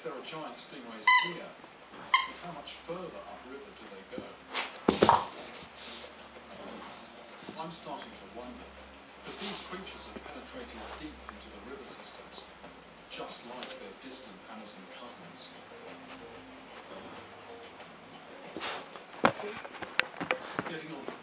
if there are giant stingrays here, how much further upriver do they go? I'm starting to wonder, because these creatures have penetrated deep into the river systems, just like their distant Amazon cousins. Getting on.